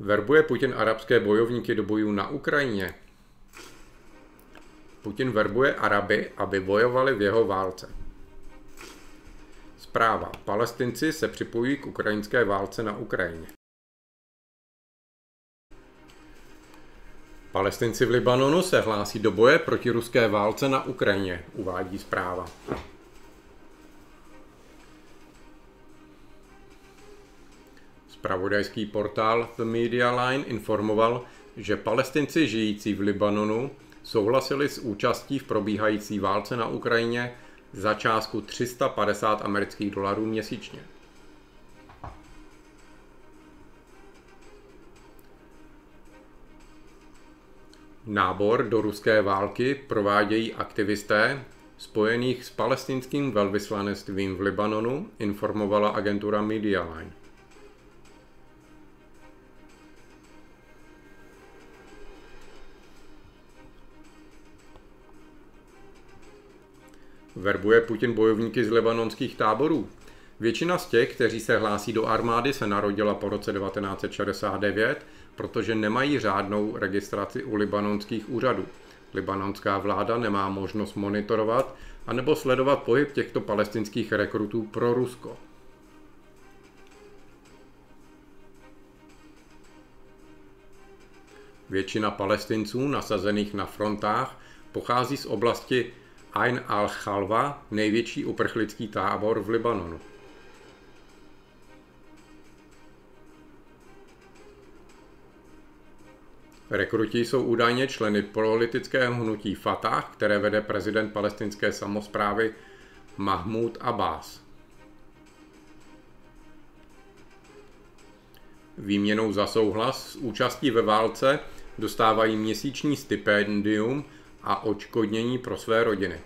Verbuje Putin arabské bojovníky do bojů na Ukrajině? Putin verbuje Araby, aby bojovali v jeho válce. Zpráva. Palestinci se připojují k ukrajinské válce na Ukrajině. Palestinci v Libanonu se hlásí do boje proti ruské válce na Ukrajině, uvádí zpráva. Spravodajský portál The Media Line informoval, že palestinci žijící v Libanonu souhlasili s účastí v probíhající válce na Ukrajině za částku 350 amerických dolarů měsíčně. Nábor do ruské války provádějí aktivisté spojených s palestinským velvyslanectvím v Libanonu, informovala agentura Medialine. Verbuje Putin bojovníky z libanonských táborů. Většina z těch, kteří se hlásí do armády, se narodila po roce 1969, protože nemají řádnou registraci u libanonských úřadů. Libanonská vláda nemá možnost monitorovat anebo sledovat pohyb těchto palestinských rekrutů pro Rusko. Většina palestinců nasazených na frontách pochází z oblasti Ain al-Khalva, největší uprchlický tábor v Libanonu. Rekruti jsou údajně členy politického hnutí Fatah, které vede prezident palestinské samozprávy Mahmud Abbas. Výměnou za souhlas s účastí ve válce dostávají měsíční stipendium a očkodnění pro své rodiny.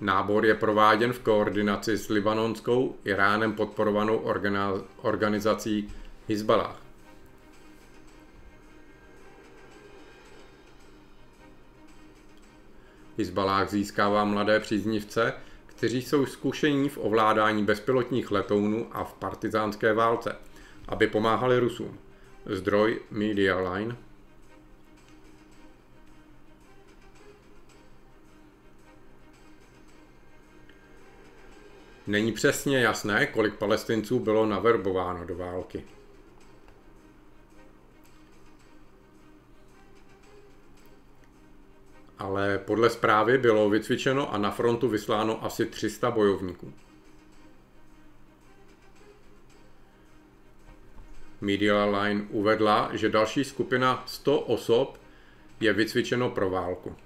Nábor je prováděn v koordinaci s libanonskou Iránem podporovanou organizací Hezbollah. Hezbollah získává mladé příznivce, kteří jsou zkušení v ovládání bezpilotních letounů a v partizánské válce, aby pomáhali Rusům. Zdroj Media Line Není přesně jasné, kolik palestinců bylo naverbováno do války. Ale podle zprávy bylo vycvičeno a na frontu vysláno asi 300 bojovníků. Media Line uvedla, že další skupina 100 osob je vycvičeno pro válku.